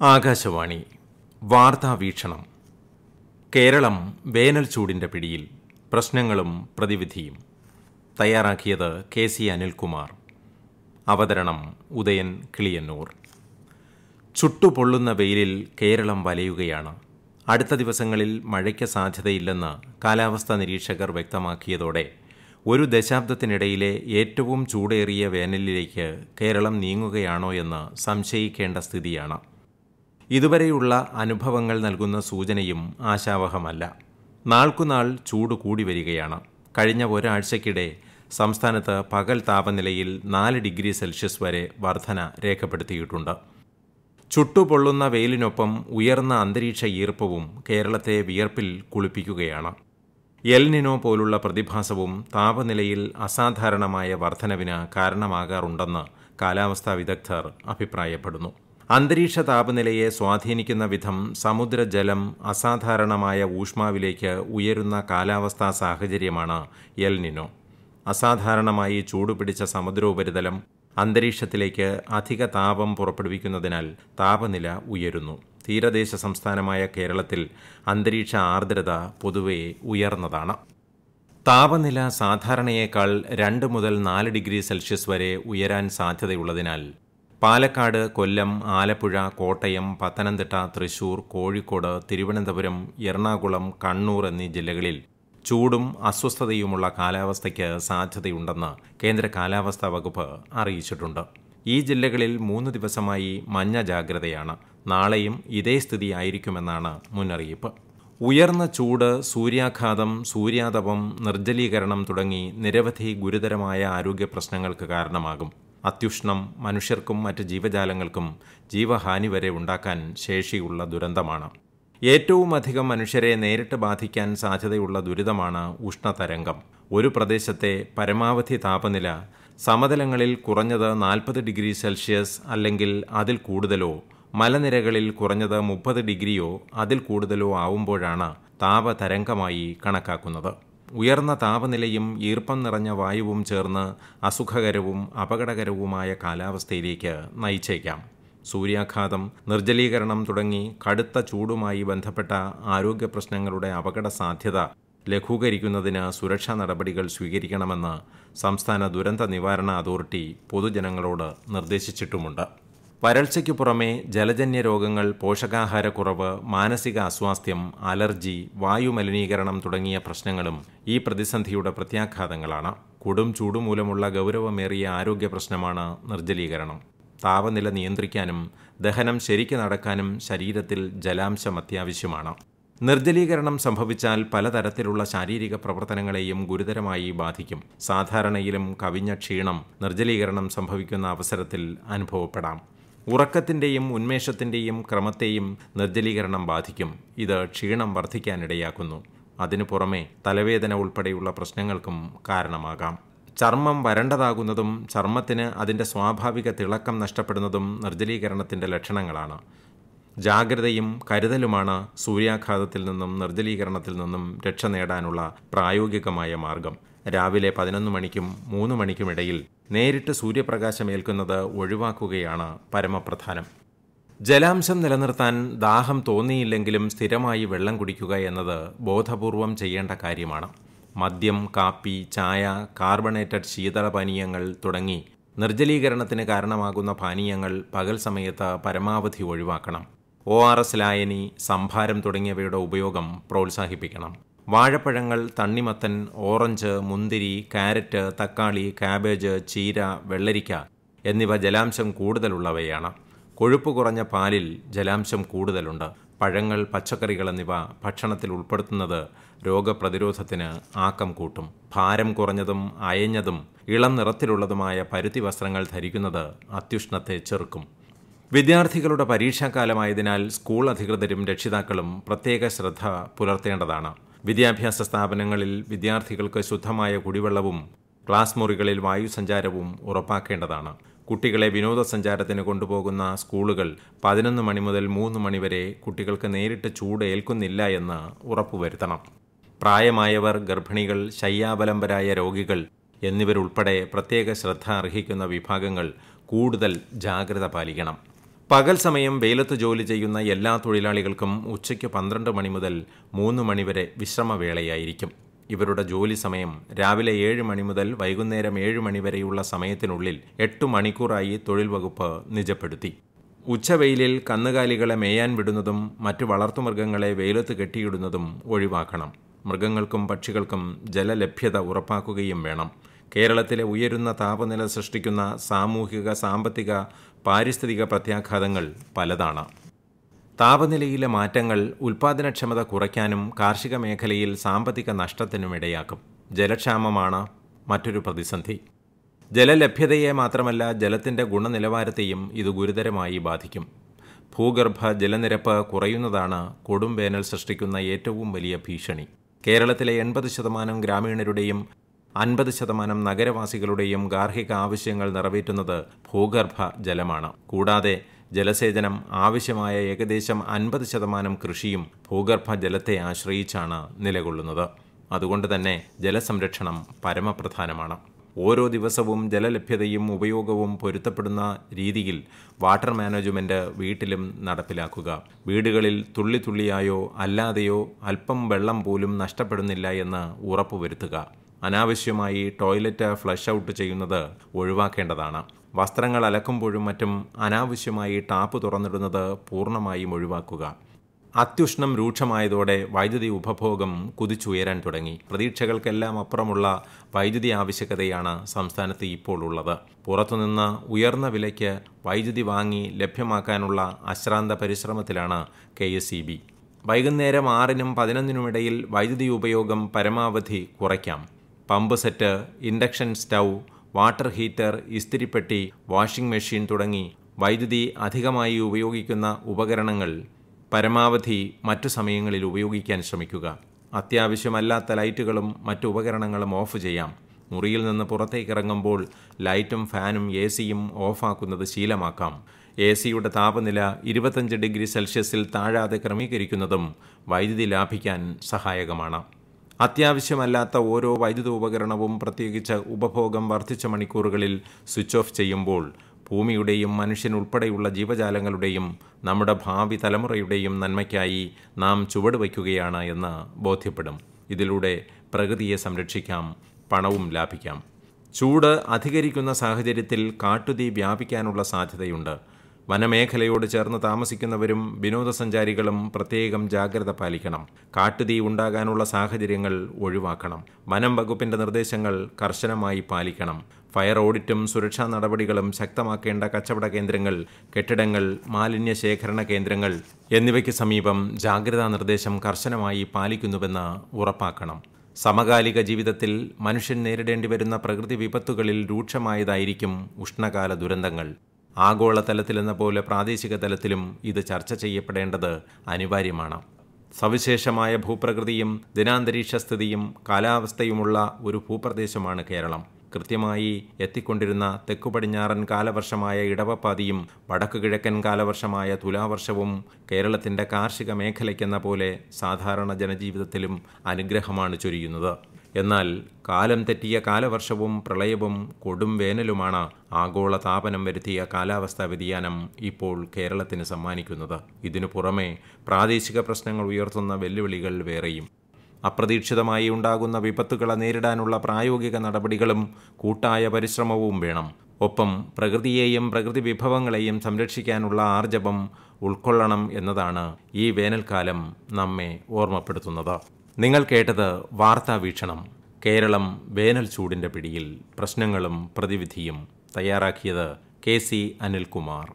ആകാശവാണി. വാർത്താ വീക്ഷണം. കേരളം വേനൽ ചൂടിന്റെ പിടിയിൽ. പ്രശ്നങ്ങളും പ്രതിവിധിയും. തയ്യാറാക്കിയത് കെ സി അനിൽകുമാർ. അവതരണം ഉദയൻ കിളിയന്നൂർ. ചുട്ടുപൊള്ളുന്ന വെയിലിൽ കേരളം വലയുകയാണ്. അടുത്ത ദിവസങ്ങളിൽ മഴയ്ക്ക് സാധ്യതയില്ലെന്ന് കാലാവസ്ഥാ നിരീക്ഷകർ വ്യക്തമാക്കിയതോടെ ഒരു ദശാബ്ദത്തിനിടയിലെ ഏറ്റവും ചൂടേറിയ വേനലിലേക്ക് കേരളം നീങ്ങുകയാണോ എന്ന് സംശയിക്കേണ്ട സ്ഥിതിയാണ്. ഇതുവരെയുള്ള അനുഭവങ്ങൾ നൽകുന്ന സൂചനയും ആശാവഹമല്ല. നാൾക്കുനാൾ ചൂട് കൂടി വരികയാണ്. കഴിഞ്ഞ ഒരാഴ്ചക്കിടെ സംസ്ഥാനത്ത് പകൽ താപനിലയിൽ നാല് ഡിഗ്രി സെൽഷ്യസ് വരെ വർധന രേഖപ്പെടുത്തിയിട്ടുണ്ട്. ചുട്ടുപൊള്ളുന്ന വെയിലിനൊപ്പം ഉയർന്ന അന്തരീക്ഷ ഈർപ്പവും കേരളത്തെ വിയർപ്പിൽ കുളിപ്പിക്കുകയാണ്. എൽനിനോ പോലുള്ള പ്രതിഭാസവും താപനിലയിൽ അസാധാരണമായ വർധനവിന് കാരണമാകാറുണ്ടെന്ന് കാലാവസ്ഥാ വിദഗ്ധർ അഭിപ്രായപ്പെടുന്നു. അന്തരീക്ഷ താപനിലയെ സ്വാധീനിക്കുന്ന വിധം സമുദ്രജലം അസാധാരണമായ ഊഷ്മാവിലേക്ക് ഉയരുന്ന കാലാവസ്ഥാ സാഹചര്യമാണ് എൽനിനോ അസാധാരണമായി ചൂടുപിടിച്ച സമുദ്രോപരിതലം അന്തരീക്ഷത്തിലേക്ക് അധിക താപം പുറപ്പെടുവിക്കുന്നതിനാൽ താപനില ഉയരുന്നു. തീരദേശ സംസ്ഥാനമായ കേരളത്തിൽ അന്തരീക്ഷ ആർദ്രത പൊതുവെ ഉയർന്നതാണ്. താപനില സാധാരണയേക്കാൾ രണ്ട് മുതൽ നാല് ഡിഗ്രി സെൽഷ്യസ് വരെ ഉയരാൻ സാധ്യതയുള്ളതിനാൽ പാലക്കാട് കൊല്ലം ആലപ്പുഴ കോട്ടയം പത്തനംതിട്ട തൃശൂർ കോഴിക്കോട് തിരുവനന്തപുരം എറണാകുളം കണ്ണൂർ എന്നീ ജില്ലകളിൽ ചൂടും അസ്വസ്ഥതയുമുള്ള കാലാവസ്ഥയ്ക്ക് സാധ്യതയുണ്ടെന്ന് കേന്ദ്ര കാലാവസ്ഥാ വകുപ്പ് അറിയിച്ചിട്ടുണ്ട്. ഈ ജില്ലകളിൽ മൂന്ന് ദിവസമായി മഞ്ഞ ജാഗ്രതയാണ്. നാളെയും ഇതേ സ്ഥിതി ആയിരിക്കുമെന്നാണ് മുന്നറിയിപ്പ്. ഉയർന്ന ചൂട് സൂര്യാഘാതം സൂര്യാതപം നിർജലീകരണം തുടങ്ങി നിരവധി ഗുരുതരമായ ആരോഗ്യ പ്രശ്നങ്ങൾക്ക് കാരണമാകും. അത്യുഷ്ണം മനുഷ്യർക്കും മറ്റ് ജീവജാലങ്ങൾക്കും ജീവഹാനി വരെ ഉണ്ടാക്കാൻ ശേഷിയുള്ള ദുരന്തമാണ്. ഏറ്റവും അധികം മനുഷ്യരെ നേരിട്ട് ബാധിക്കാൻ സാധ്യതയുള്ള ദുരിതമാണ് ഉഷ്ണതരംഗം. ഒരു പ്രദേശത്തെ പരമാവധി താപനില സമതലങ്ങളിൽ കുറഞ്ഞത് നാൽപ്പത് ഡിഗ്രി സെൽഷ്യസ് അല്ലെങ്കിൽ അതിൽ കൂടുതലോ മലനിരകളിൽ കുറഞ്ഞത് മുപ്പത് ഡിഗ്രിയോ അതിൽ കൂടുതലോ ആവുമ്പോഴാണ് താപതരംഗമായി കണക്കാക്കുന്നത്. ഉയർന്ന താപനിലയും ഈർപ്പം നിറഞ്ഞ വായുവും ചേർന്ന് അസുഖകരവും അപകടകരവുമായ കാലാവസ്ഥയിലേക്ക് നയിച്ചേക്കാം. സൂര്യാഘാതം നിർജലീകരണം തുടങ്ങി കടുത്ത ചൂടുമായി ബന്ധപ്പെട്ട ആരോഗ്യ പ്രശ്നങ്ങളുടെ അപകട സാധ്യത ലഘൂകരിക്കുന്നതിന് സുരക്ഷാ നടപടികൾ സ്വീകരിക്കണമെന്ന് സംസ്ഥാന ദുരന്ത നിവാരണ അതോറിറ്റി പൊതുജനങ്ങളോട് നിർദ്ദേശിച്ചിട്ടുമുണ്ട്. വരൾച്ചയ്ക്കു പുറമെ ജലജന്യ രോഗങ്ങൾ പോഷകാഹാരക്കുറവ് മാനസിക അസ്വാസ്ഥ്യം അലർജി വായുമലിനീകരണം തുടങ്ങിയ പ്രശ്നങ്ങളും ഈ പ്രതിസന്ധിയുടെ പ്രത്യാഘാതങ്ങളാണ്. കൊടും ചൂടുമൂലമുള്ള ഗൗരവമേറിയ ആരോഗ്യ പ്രശ്നമാണ് നിർജലീകരണം. താപനില നിയന്ത്രിക്കാനും ദഹനം ശരിക്ക് നടക്കാനും ശരീരത്തിൽ ജലാംശം അത്യാവശ്യമാണ്. നിർജലീകരണം സംഭവിച്ചാൽ പലതരത്തിലുള്ള ശാരീരിക പ്രവർത്തനങ്ങളെയും ഗുരുതരമായി ബാധിക്കും. സാധാരണയിലും കവിഞ്ഞ ക്ഷീണം നിർജലീകരണം സംഭവിക്കുന്ന അവസരത്തിൽ അനുഭവപ്പെടാം. ഉറക്കത്തിന്റെയും ഉന്മേഷത്തിന്റെയും ക്രമത്തെയും നിർജലീകരണം ബാധിക്കും. ഇത് ക്ഷീണം വർദ്ധിക്കാനിടയാക്കുന്നു. അതിനു പുറമെ തലവേദന ഉൾപ്പെടെയുള്ള പ്രശ്നങ്ങൾക്കും കാരണമാകാം. ചർമ്മം വരണ്ടതാകുന്നതും ചർമ്മത്തിന് അതിന്റെ സ്വാഭാവിക തിളക്കം നഷ്ടപ്പെടുന്നതും നിർജലീകരണത്തിന്റെ ലക്ഷണങ്ങളാണ്. ജാഗ്രതയും കരുതലുമാണ് സൂര്യാഘാതത്തിൽ നിന്നും നിർജലീകരണത്തിൽ നിന്നും രക്ഷ നേടാനുള്ള പ്രായോഗികമായ മാർഗം. രാവിലെ പതിനൊന്ന് മണിക്കും മൂന്ന് മണിക്കുമിടയിൽ നേരിട്ട് സൂര്യപ്രകാശം ഏൽക്കുന്നത് ഒഴിവാക്കുകയാണ് പരമപ്രധാനം. ജലാംശം നിലനിർത്താൻ ദാഹം തോന്നിയില്ലെങ്കിലും സ്ഥിരമായി വെള്ളം കുടിക്കുക എന്നത് ബോധപൂർവം ചെയ്യേണ്ട കാര്യമാണ്. മദ്യം കാപ്പി ചായ കാർബണേറ്റഡ് ശീതളപാനീയങ്ങൾ തുടങ്ങി നിർജലീകരണത്തിന് കാരണമാകുന്ന പാനീയങ്ങൾ പകൽ സമയത്ത് പരമാവധി ഒഴിവാക്കണം. ഒ ആർ എസ് ലായനി സംഭാരം തുടങ്ങിയവയുടെ ഉപയോഗം പ്രോത്സാഹിപ്പിക്കണം. വാഴപ്പഴങ്ങൾ തണ്ണിമത്തൻ ഓറഞ്ച് മുന്തിരി കാരറ്റ് തക്കാളി കാബേജ് ചീര വെള്ളരിക്ക എന്നിവ ജലാംശം കൂടുതലുള്ളവയാണ്. കൊഴുപ്പ് കുറഞ്ഞ പാലിൽ ജലാംശം കൂടുതലുണ്ട്. പഴങ്ങൾ പച്ചക്കറികൾ എന്നിവ ഭക്ഷണത്തിൽ ഉൾപ്പെടുത്തുന്നത് രോഗപ്രതിരോധത്തിന് ആക്കം കൂട്ടും. ഭാരം കുറഞ്ഞതും അയഞ്ഞതും ഇളം നിറത്തിലുള്ളതുമായ പരുത്തി വസ്ത്രങ്ങൾ ധരിക്കുന്നത് അത്യുഷ്ണത്തെ ചെറുക്കും. വിദ്യാർത്ഥികളുടെ പരീക്ഷാകാലമായതിനാൽ സ്കൂൾ അധികൃതരും രക്ഷിതാക്കളും പ്രത്യേക ശ്രദ്ധ പുലർത്തേണ്ടതാണ്. വിദ്യാഭ്യാസ സ്ഥാപനങ്ങളിൽ വിദ്യാർത്ഥികൾക്ക് ശുദ്ധമായ കുടിവെള്ളവും ക്ലാസ് മുറികളിൽ വായുസഞ്ചാരവും ഉറപ്പാക്കേണ്ടതാണ്. കുട്ടികളെ വിനോദസഞ്ചാരത്തിന് കൊണ്ടുപോകുന്ന സ്കൂളുകൾ പതിനൊന്ന് മണി മുതൽ മൂന്ന് മണിവരെ കുട്ടികൾക്ക് നേരിട്ട് ചൂട് ഏൽക്കുന്നില്ല എന്ന് ഉറപ്പുവരുത്തണം. പ്രായമായവർ ഗർഭിണികൾ ശയ്യാബലംബരായ രോഗികൾ എന്നിവരുൾപ്പെടെ പ്രത്യേക ശ്രദ്ധ അർഹിക്കുന്ന വിഭാഗങ്ങൾ കൂടുതൽ ജാഗ്രത പാലിക്കണം. പകൽ സമയം വെയിലത്ത് ജോലി ചെയ്യുന്ന എല്ലാ തൊഴിലാളികൾക്കും ഉച്ചയ്ക്ക് പന്ത്രണ്ട് മണി മുതൽ മൂന്ന് മണിവരെ വിശ്രമവേളയായിരിക്കും. ഇവരുടെ ജോലി സമയം രാവിലെ ഏഴ് മണി മുതൽ വൈകുന്നേരം ഏഴ് മണിവരെയുള്ള സമയത്തിനുള്ളിൽ എട്ട് മണിക്കൂറായി തൊഴിൽ വകുപ്പ് നിജപ്പെടുത്തി. ഉച്ചവെയിലിൽ കന്നുകാലികളെ മേയാൻ വിടുന്നതും മറ്റു വളർത്തുമൃഗങ്ങളെ വെയിലത്ത് കെട്ടിയിടുന്നതും ഒഴിവാക്കണം. മൃഗങ്ങൾക്കും പക്ഷികൾക്കും ജലലഭ്യത ഉറപ്പാക്കുകയും വേണം. കേരളത്തിലെ ഉയരുന്ന താപനില സൃഷ്ടിക്കുന്ന സാമൂഹിക സാമ്പത്തിക പാരിസ്ഥിതിക പ്രത്യാഘാതങ്ങൾ പലതാണ്. താപനിലയിലെ മാറ്റങ്ങൾ ഉൽപ്പാദനക്ഷമത കുറയ്ക്കാനും കാർഷിക മേഖലയിൽ സാമ്പത്തിക നഷ്ടത്തിനും ഇടയാക്കും. ജലക്ഷാമമാണ് മറ്റൊരു പ്രതിസന്ധി. ജലലഭ്യതയെ മാത്രമല്ല ജലത്തിന്റെ ഗുണനിലവാരത്തെയും ഇത് ഗുരുതരമായി ബാധിക്കും. ഭൂഗർഭ ജലനിരപ്പ് കുറയുന്നതാണ് കൊടും വേനൽ സൃഷ്ടിക്കുന്ന ഏറ്റവും വലിയ ഭീഷണി. കേരളത്തിലെ എൺപത് ശതമാനം ഗ്രാമീണരുടെയും അൻപത് ശതമാനം നഗരവാസികളുടെയും ഗാർഹിക ആവശ്യങ്ങൾ നിറവേറ്റുന്നത് ഭൂഗർഭ ജലമാണ്. കൂടാതെ ജലസേചനം ആവശ്യമായ ഏകദേശം അൻപത് ശതമാനം കൃഷിയും ഭൂഗർഭ ജലത്തെ ആശ്രയിച്ചാണ് നിലകൊള്ളുന്നത്. അതുകൊണ്ട് തന്നെ ജലസംരക്ഷണം പരമപ്രധാനമാണ്. ഓരോ ദിവസവും ജലലഭ്യതയും ഉപയോഗവും പൊരുത്തപ്പെടുന്ന രീതിയിൽ വാട്ടർ മാനേജ്മെന്റ് വീട്ടിലും നടപ്പിലാക്കുക. വീടുകളിൽ തുള്ളി തുള്ളിയായോ അല്ലാതെയോ അല്പം വെള്ളം പോലും നഷ്ടപ്പെടുന്നില്ല എന്ന് ഉറപ്പുവരുത്തുക. അനാവശ്യമായി ടോയ്ലറ്റ് ഫ്ലഷ് ഔട്ട് ചെയ്യുന്നത് ഒഴിവാക്കേണ്ടതാണ്. വസ്ത്രങ്ങൾ അലക്കുമ്പോഴും മറ്റും അനാവശ്യമായി ടാപ്പ് തുറന്നിടുന്നത് പൂർണമായും ഒഴിവാക്കുക. അത്യുഷ്ണം രൂക്ഷമായതോടെ വൈദ്യുതി ഉപഭോഗം കുതിച്ചുയരാൻ തുടങ്ങി. പ്രതീക്ഷകൾക്കെല്ലാം അപ്പുറമുള്ള വൈദ്യുതി ആവശ്യകതയാണ് സംസ്ഥാനത്ത് ഇപ്പോൾ ഉള്ളത്. പുറത്തുനിന്ന് ഉയർന്ന വിലയ്ക്ക് വൈദ്യുതി വാങ്ങി ലഭ്യമാക്കാനുള്ള അശ്രാന്ത പരിശ്രമത്തിലാണ് കെ എസ് വൈകുന്നേരം ആറിനും പതിനൊന്നിനുമിടയിൽ വൈദ്യുതി ഉപയോഗം പരമാവധി കുറയ്ക്കാം. Pump set induction stove water heater ഇസ്തിരിപ്പെട്ടി washing machine തുടങ്ങി വൈദ്യുതി അധികമായി ഉപയോഗിക്കുന്ന ഉപകരണങ്ങൾ പരമാവധി മറ്റു സമയങ്ങളിൽ ഉപയോഗിക്കാൻ ശ്രമിക്കുക. അത്യാവശ്യമല്ലാത്ത ലൈറ്റുകളും മറ്റു ഉപകരണങ്ങളും ഓഫ് ചെയ്യാം. മുറിയിൽ നിന്ന് പുറത്തേക്ക് ഇറങ്ങുമ്പോൾ ലൈറ്റും ഫാനും എ സിയും ഓഫാക്കുന്നത് ശീലമാക്കാം. എ സിയുടെ താപനില ഇരുപത്തഞ്ച് ഡിഗ്രി സെൽഷ്യസിൽ താഴാതെ ക്രമീകരിക്കുന്നതും വൈദ്യുതി ലാഭിക്കാൻ സഹായകമാണ്. അത്യാവശ്യമല്ലാത്ത ഓരോ വൈദ്യുത ഉപകരണവും പ്രത്യേകിച്ച് ഉപഭോഗം വർദ്ധിച്ച മണിക്കൂറുകളിൽ സ്വിച്ച് ഓഫ് ചെയ്യുമ്പോൾ ഭൂമിയുടെയും മനുഷ്യനുൾപ്പെടെയുള്ള ജീവജാലങ്ങളുടെയും നമ്മുടെ ഭാവി തലമുറയുടെയും നന്മയ്ക്കായി നാം ചുവടുവയ്ക്കുകയാണ് എന്ന് ബോധ്യപ്പെടും. ഇതിലൂടെ പ്രകൃതിയെ സംരക്ഷിക്കാം പണവും ലാഭിക്കാം. ചൂട് അധികരിക്കുന്ന സാഹചര്യത്തിൽ കാട്ടുതീ വ്യാപിക്കാനുള്ള സാധ്യതയുണ്ട്. വനമേഖലയോട് ചേർന്ന് താമസിക്കുന്നവരും വിനോദസഞ്ചാരികളും പ്രത്യേകം ജാഗ്രത പാലിക്കണം. കാട്ടുതീ ഉണ്ടാകാനുള്ള സാഹചര്യങ്ങൾ ഒഴിവാക്കണം. വനം വകുപ്പിന്റെ നിർദ്ദേശങ്ങൾ കർശനമായി പാലിക്കണം. ഫയർ ഓഡിറ്റും സുരക്ഷാ നടപടികളും ശക്തമാക്കേണ്ട കച്ചവട കേന്ദ്രങ്ങൾ കെട്ടിടങ്ങൾ മാലിന്യ ശേഖരണ കേന്ദ്രങ്ങൾ എന്നിവയ്ക്ക് സമീപം ജാഗ്രതാ നിർദ്ദേശം കർശനമായി പാലിക്കുന്നുവെന്ന് ഉറപ്പാക്കണം. സമകാലിക ജീവിതത്തിൽ മനുഷ്യൻ നേരിടേണ്ടി വരുന്ന പ്രകൃതി വിപത്തുകളിൽ രൂക്ഷമായതായിരിക്കും ഉഷ്ണകാല ദുരന്തങ്ങൾ. ആഗോളതലത്തിലെന്ന പോലെ പ്രാദേശിക തലത്തിലും ഇത് ചർച്ച ചെയ്യപ്പെടേണ്ടത് അനിവാര്യമാണ്. സവിശേഷമായ ഭൂപ്രകൃതിയും ദിനാന്തരീക്ഷ സ്ഥിതിയും കാലാവസ്ഥയുമുള്ള ഒരു ഭൂപ്രദേശമാണ് കേരളം. കൃത്യമായി എത്തിക്കൊണ്ടിരുന്ന തെക്കു പടിഞ്ഞാറൻ കാലവർഷമായ ഇടവപ്പാതിയും വടക്കു കിഴക്കൻ കാലവർഷമായ തുലാവർഷവും കേരളത്തിന്റെ കാർഷിക മേഖലയ്ക്കെന്ന പോലെ സാധാരണ ജനജീവിതത്തിലും അനുഗ്രഹമാണ് ചൊരിയുന്നത്. എന്നാൽ കാലം തെറ്റിയ കാലവർഷവും പ്രളയവും കൊടും വേനലുമാണ് ആഗോള താപനം വരുത്തിയ കാലാവസ്ഥാ വ്യതിയാനം ഇപ്പോൾ കേരളത്തിന് സമ്മാനിക്കുന്നത്. ഇതിനു പുറമെ പ്രാദേശിക പ്രശ്നങ്ങൾ ഉയർത്തുന്ന വെല്ലുവിളികൾ വേറെയും. അപ്രതീക്ഷിതമായി ഉണ്ടാകുന്ന വിപത്തുകളെ നേരിടാനുള്ള പ്രായോഗിക നടപടികളും കൂട്ടായ പരിശ്രമവും വേണം. ഒപ്പം പ്രകൃതിയെയും പ്രകൃതി വിഭവങ്ങളെയും സംരക്ഷിക്കാനുള്ള ആർജവം ഉൾക്കൊള്ളണം എന്നതാണ് ഈ വേനൽക്കാലം നമ്മെ ഓർമ്മപ്പെടുത്തുന്നത്. നിങ്ങൾ കേട്ടത് വാർത്താ വീക്ഷണം. കേരളം വേനൽ ചൂടിന്റെ പിടിയിൽ പ്രശ്നങ്ങളും പ്രതിവിധിയും തയ്യാറാക്കിയത് കെ സി അനിൽകുമാർ.